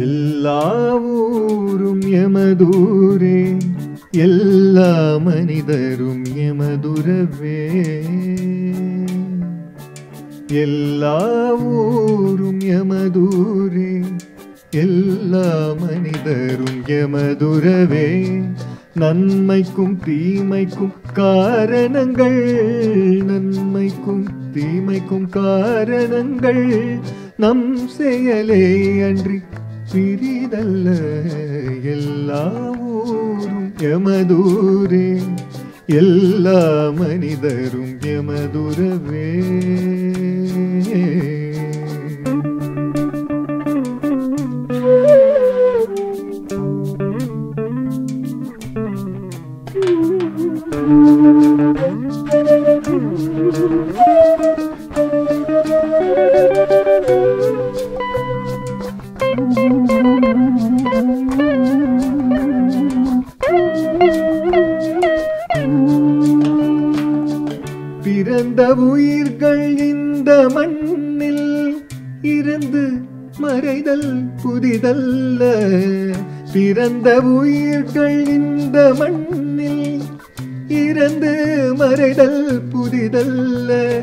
எல்லா ஊரும் எமதூரே எல்லா மனிதரும் எமதுரவே எல்லா ஊரும் எமதூரே எல்லா மனிதரும் எமதுரவே நன்மைக்கும் தீமைக்கும் காரணங்கள் நன்மைக்கும் தீமைக்கும் காரணங்கள். நம் செயலே அன்றி பிரிதல்ல எல்லா ஊரும் எமதூரே எல்லா மனிதரும் எமதுரவே பிறந்த உயிர்கள் இந்த மண்ணில் இருந்து மறைதல் புதிதல்ல. பிறந்த உயிர்கள் இந்த மண்ணில் இறந்து மறைதல் புதிதல்ல.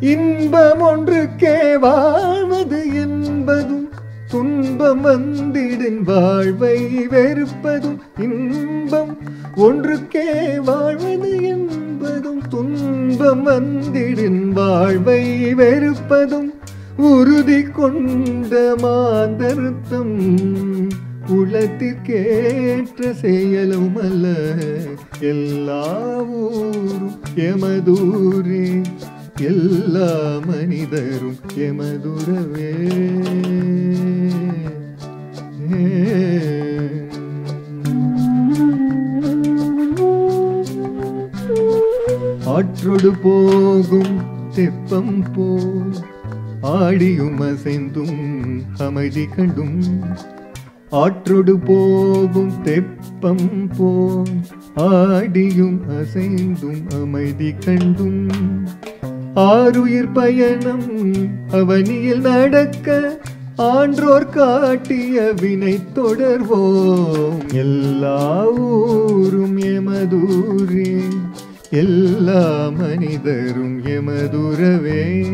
இன்பம் ஒன்றுக்கே வாழ்வது என்பதும் துன்பம் வந்திடின் வாழ்வை வெறுப்பதும் இன்பம். ஒன்றுக்கே வாழ்வது என்பதும் துன்பம் வந்திடின் வாழ்வை வெறுப்பதும் உறுதி கொண்ட மாந்தருத்தம் உலத்திற்கேற்ற செயலும் அல்ல. எல்லாவூரும் எமதூரே எல்லா மனிதரும் எமதுரவே ஆற்றொடு போகும் தெப்பம் போ ஆடியும் அசைந்தும் அமைதி கண்டும் ஆற்றொடு போகும் தெப்பம் போல் ஆடியும் அசைந்தும் அமைதி கண்டும். ஆறுயிர் பயணம் அவனியில் நடக்க ஆன்றோர் காட்டிய வினை தொடர்வோம். எல்லா ஊரும் எமதூரே எல்லா மனிதரும் எமதுரவே.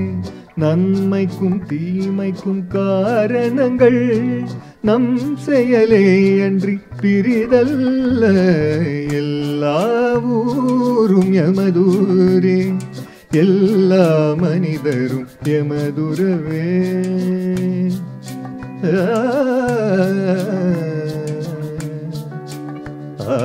நன்மைக்கும் தீமைக்கும் காரணங்கள் நம் செயலே அன்றி பிரிதல்ல. எல்லா ஊரும் எமதூரே எல்லா மனிதரும் எமதுரவே. ஆ ஆ